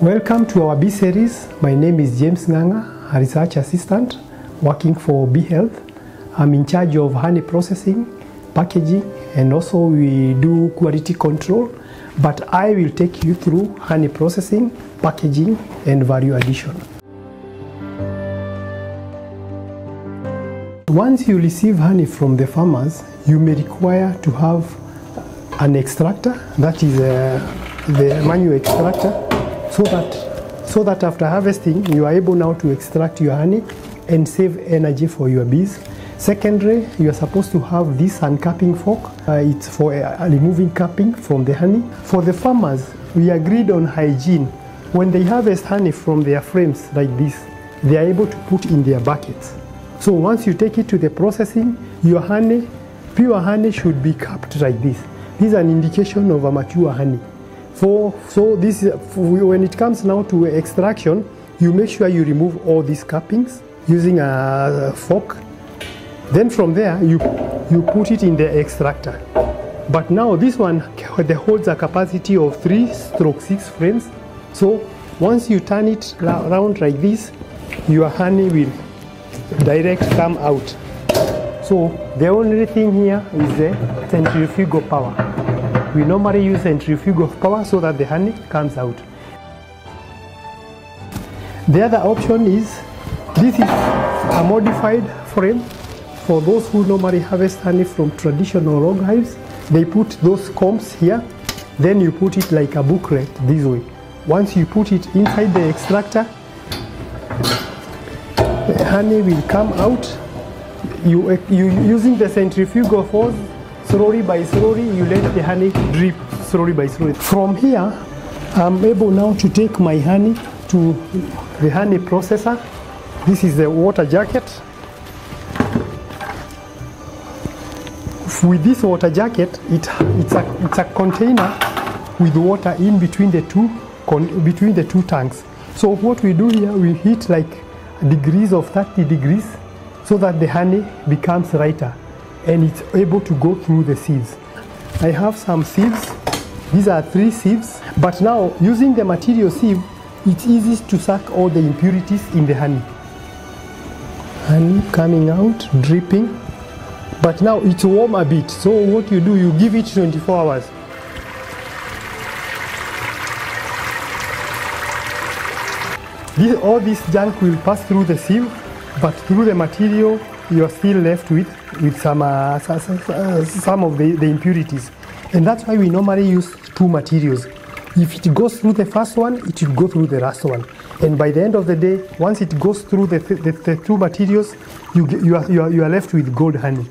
Welcome to our B series. My name is James Nganga, a research assistant working for B Health. I'm in charge of honey processing, packaging, and also we do quality control. But I will take you through honey processing, packaging, and value addition. Once you receive honey from the farmers, you may require to have an extractor, that is uh, the manual extractor, so that, so that after harvesting, you are able now to extract your honey and save energy for your bees. Secondly, you are supposed to have this uncapping fork. Uh, it's for uh, removing capping from the honey. For the farmers, we agreed on hygiene. When they harvest honey from their frames like this, they are able to put in their buckets. So once you take it to the processing, your honey, pure honey should be capped like this. This is an indication of a mature honey. For, so this, when it comes now to extraction, you make sure you remove all these cappings using a fork. Then from there, you, you put it in the extractor. But now this one holds a capacity of 3 stroke 6 frames. So once you turn it around like this, your honey will direct come out. So the only thing here is the centrifugal power. We normally use centrifugal power so that the honey comes out. The other option is this is a modified frame for those who normally harvest honey from traditional log hives. They put those combs here, then you put it like a booklet this way. Once you put it inside the extractor, the honey will come out. You, you using the centrifugal force, slowly by slowly, you let the honey drip slowly by slowly. From here, I'm able now to take my honey to the honey processor. This is the water jacket. With this water jacket, it, it's, a, it's a container with water in between the two between the two tanks. So what we do here, we heat like degrees of 30 degrees so that the honey becomes lighter and it's able to go through the sieves. I have some sieves. These are three sieves. But now using the material sieve, it's easy to suck all the impurities in the honey. Honey coming out, dripping. But now it's warm a bit. So what you do, you give it 24 hours. This, all this junk will pass through the sieve, but through the material, you are still left with, with some, uh, some of the, the impurities. And that's why we normally use two materials. If it goes through the first one, it will go through the last one. And by the end of the day, once it goes through the, the, the two materials, you, you, are, you, are, you are left with gold honey,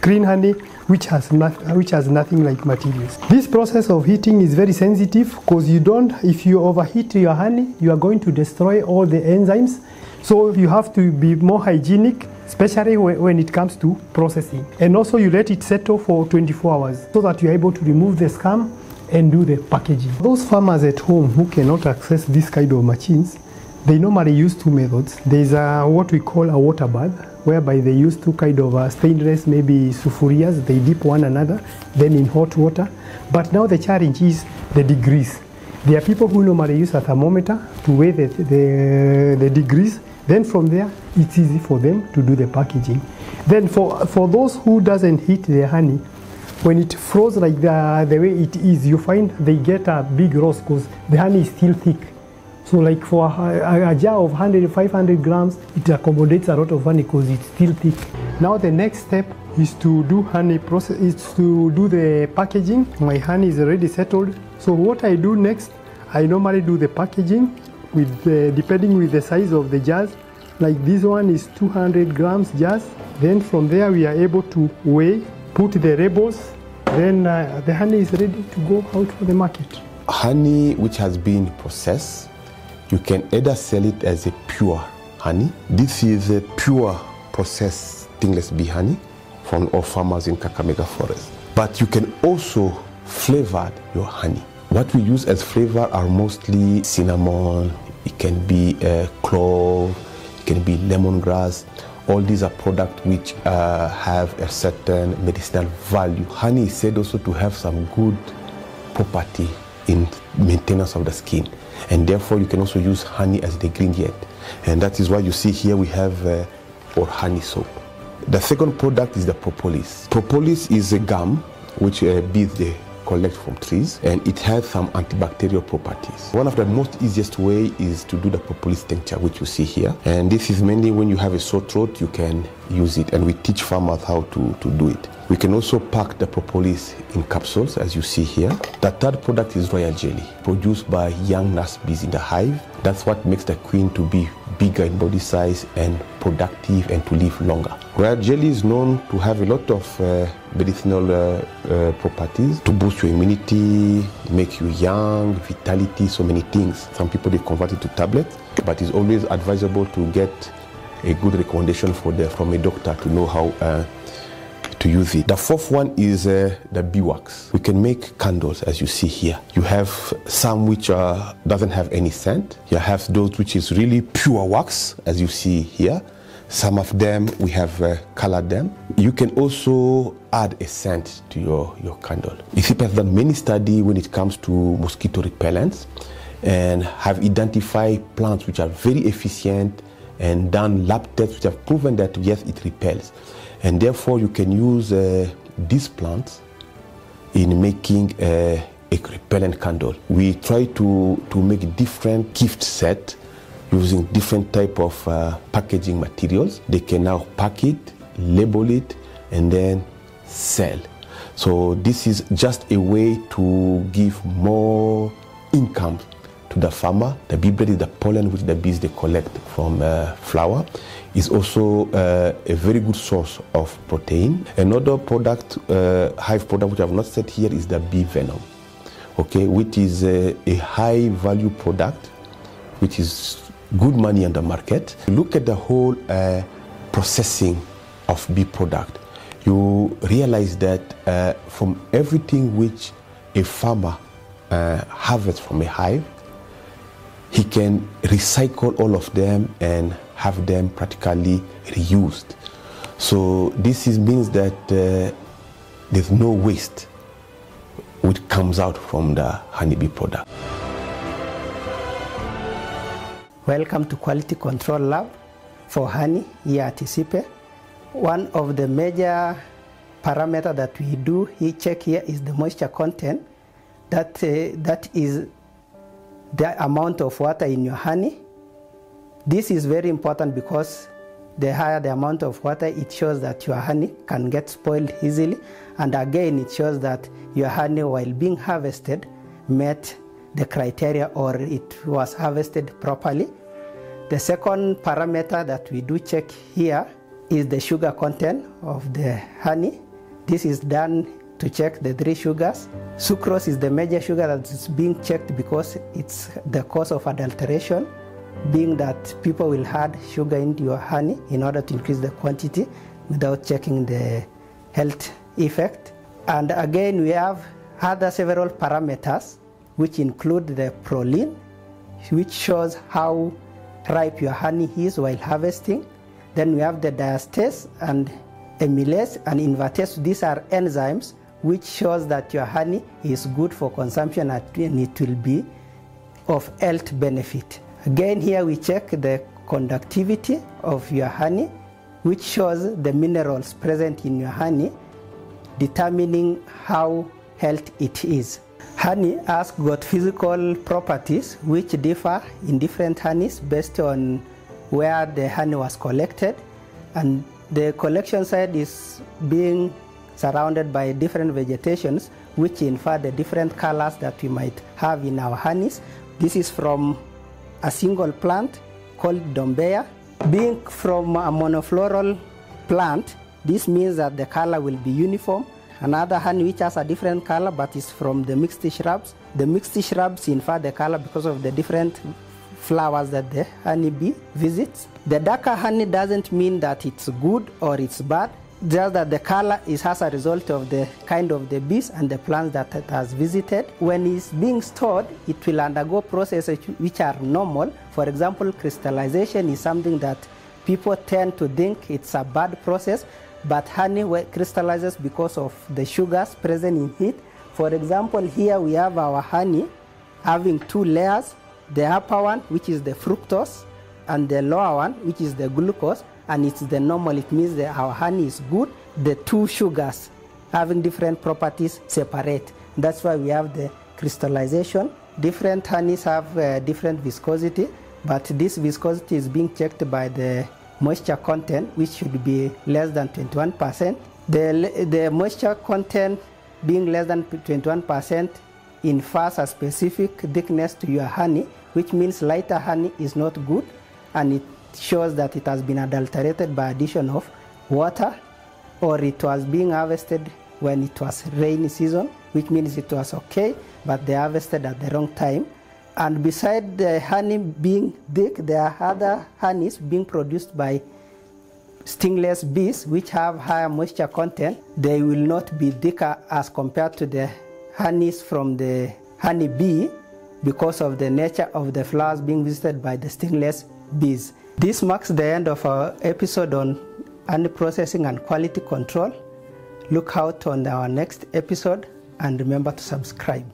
green honey, which has, not, which has nothing like materials. This process of heating is very sensitive because you don't, if you overheat your honey, you are going to destroy all the enzymes. So you have to be more hygienic, especially when it comes to processing. And also you let it settle for 24 hours so that you're able to remove the scum and do the packaging. Those farmers at home who cannot access this kind of machines, they normally use two methods. There's a, what we call a water bath, whereby they use two kind of uh, stainless, maybe sufurias, they dip one another, then in hot water. But now the challenge is the degrees. There are people who normally use a thermometer to weigh the, the, the degrees. Then from there, it's easy for them to do the packaging. Then for, for those who doesn't heat their honey, when it froze like the, the way it is, you find they get a big roast because the honey is still thick. So like for a, a, jar of 100, 500 grams, it accommodates a lot of honey because it's still thick. Now the next step is to do honey process, is to do the packaging. My honey is already settled. So what I do next, I normally do the packaging with the, depending with the size of the jars. Like this one is 200 grams jars. Then from there we are able to weigh put the labels, then uh, the honey is ready to go out for the market. Honey which has been processed, you can either sell it as a pure honey. This is a pure processed stingless bee honey from our farmers in Kakamega Forest. But you can also flavor your honey. What we use as flavor are mostly cinnamon, it can be uh, clove, it can be lemongrass, all these are products which uh, have a certain medicinal value. Honey is said also to have some good property in maintenance of the skin. And therefore, you can also use honey as the ingredient. And that is why you see here we have uh, honey soap. The second product is the propolis. Propolis is a gum which uh, bees they collect from trees and it has some antibacterial properties. One of the most easiest way is to do the propolis tincture which you see here. And this is mainly when you have a sore throat you can use it and we teach farmers how to, to do it. We can also pack the propolis in capsules as you see here. The third product is royal jelly produced by young nurse bees in the hive. That's what makes the queen to be bigger in body size and productive and to live longer. Royal jelly is known to have a lot of uh, medicinal uh, uh, properties to boost your immunity, make you young, vitality, so many things. Some people they convert it to tablets, but it's always advisable to get a good recommendation the, from a doctor to know how uh, to use it. The fourth one is uh, the beeswax. We can make candles as you see here. You have some which uh, doesn't have any scent. You have those which is really pure wax as you see here. Some of them we have uh, colored them. You can also add a scent to your, your candle. Ethiopia has done many studies when it comes to mosquito repellents and have identified plants which are very efficient and done lab tests which have proven that yes, it repels. And therefore, you can use uh, these plants in making a, a repellent candle. We try to, to make different gift set using different type of uh, packaging materials. They can now pack it, label it, and then sell. So this is just a way to give more income to the farmer. The bee bread is the pollen which the bees they collect from uh, flower. Is also uh, a very good source of protein. Another product, uh, hive product, which I have not said here, is the bee venom. Okay, which is a, a high value product, which is good money on the market. Look at the whole uh, processing of bee product. You realize that uh, from everything which a farmer uh, harvests from a hive, he can recycle all of them and have them practically reused. So this is, means that uh, there's no waste which comes out from the honeybee product. Welcome to Quality Control Lab for honey here at icipe. One of the major parameter that we do here, check here is the moisture content. That, uh, that is the amount of water in your honey. This is very important because the higher the amount of water, it shows that your honey can get spoiled easily. And again, it shows that your honey, while being harvested, met the criteria or it was harvested properly. The second parameter that we do check here is the sugar content of the honey. This is done to check the three sugars. Sucrose is the major sugar that is being checked because it's the cause of adulteration, being that people will add sugar into your honey in order to increase the quantity without checking the health effect. And again, we have other several parameters which include the proline, which shows how ripe your honey is while harvesting. Then we have the diastase and amylase and invertase. These are enzymes which shows that your honey is good for consumption and it will be of health benefit. Again, here we check the conductivity of your honey, which shows the minerals present in your honey, determining how healthy it is. Honey has got physical properties which differ in different honeys based on where the honey was collected, and the collection site is being surrounded by different vegetations which infer the different colors that we might have in our honeys. This is from a single plant called Dombeya. Being from a monofloral plant, this means that the color will be uniform. Another honey which has a different color but is from the mixed shrubs. The mixed shrubs infer the color because of the different flowers that the honeybee visits. The darker honey doesn't mean that it's good or it's bad just that the color is as a result of the kind of the bees and the plants that it has visited. When it's being stored, it will undergo processes which are normal. For example, crystallization is something that people tend to think it's a bad process, but honey crystallizes because of the sugars present in it, For example, here we have our honey having two layers, the upper one, which is the fructose, and the lower one, which is the glucose, and it's the normal. It means that our honey is good. The two sugars having different properties separate. That's why we have the crystallization. Different honeys have uh, different viscosity, but this viscosity is being checked by the moisture content, which should be less than 21%. The, the moisture content being less than 21% infers a specific thickness to your honey, which means lighter honey is not good, and it shows that it has been adulterated by addition of water, or it was being harvested when it was rainy season, which means it was okay, but they harvested at the wrong time. And beside the honey being thick, there are other honeys being produced by stingless bees which have higher moisture content. They will not be thicker as compared to the honeys from the honey bee because of the nature of the flowers being visited by the stingless bees. This marks the end of our episode on honey processing and quality control. Look out on our next episode and remember to subscribe.